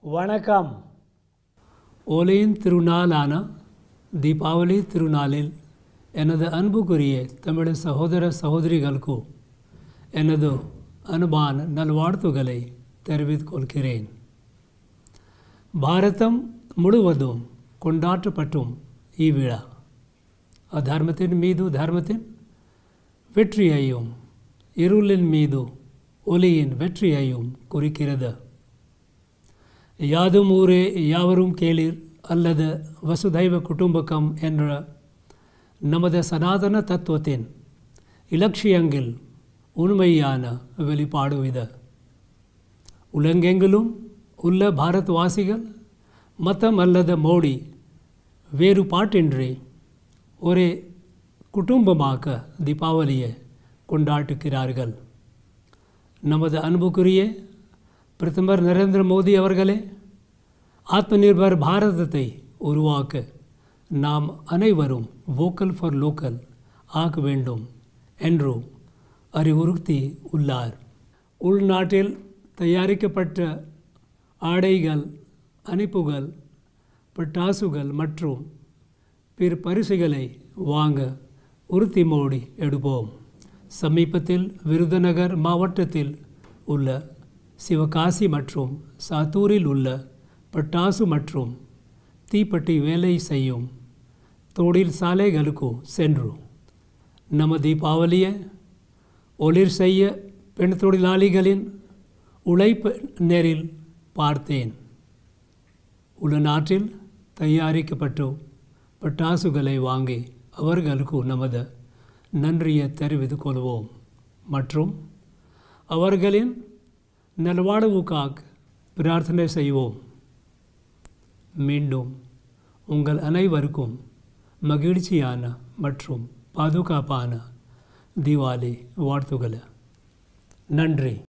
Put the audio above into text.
வணக்கம். ஓலையின் திருநாளான தீபாவளி திருநாளில் எனது அன்புக்குரிய தமிழ் சகோதர சகோதரிகளுக்கு எனது அன்பான நல்வாழ்த்துக்களை தெரிவித்துக் கொள்கிறேன். பாரதம் முழுவதும் கொண்டாற்றப்பட்டும் இவ்விழா. அதர்மத்தின் மீது தர்மத்தின் வெற்றியையும் இருளின் மீது ஒலியின் வெற்றியையும் குறிக்கிறது. யாதும் ஊரே யாவரும் கேளீர் அல்லது வசுதைவ குடும்பகம் என்ற நமது சனாதன தத்துவத்தின் இலட்சியங்கள் உண்மையான வெளிப்பாடு இது. உலகெங்கிலும் உள்ள பாரத்வாசிகள் மதம் அல்லது மோடி வேறுபாட்டின்றி ஒரே குடும்பமாக தீபாவளியை கொண்டாட்டுகிறார்கள். நமது அன்புக்குரிய பிரதமர் நரேந்திர மோடி அவர்களே ஆத்ம நிர்பர் பாரதத்தை உருவாக்க நாம் அனைவரும் வோக்கல் ஃபார் லோக்கல் ஆக வேண்டும் என்று அறிவுறுத்தி உள்ளார். உள்நாட்டில் தயாரிக்கப்பட்ட ஆடைகள் அணிப்புகள் பட்டாசுகள் மற்றும் பிற பரிசுகளை வாங்க உறுதிமொழி எடுப்போம். சமீபத்தில் விருதுநகர் மாவட்டத்தில் உள்ள சிவகாசி மற்றும் சாத்தூரில் உள்ள பட்டாசு மற்றும் தீப்பட்டி வேலை செய்யும் தொழில் சாலைகளுக்கு சென்று நம்ம தீபாவளியை ஒளிர் செய்ய பெண் தொழிலாளிகளின் உழைப்பு நேரில் பார்த்தேன். உள்நாட்டில் தயாரிக்கப்பட்டு பட்டாசுகளை வாங்கி அவர்களுக்கு நமது நன்றியை தெரிவித்து கொள்வோம். மற்றும் அவர்களின் நல்வாழ்வுக்காக பிரார்த்தனை செய்வோம். மீண்டும் உங்கள் அனைவருக்கும் மகிழ்ச்சியான மற்றும் பாதுகாப்பான தீபாவளி வாழ்த்துக்கள். நன்றி.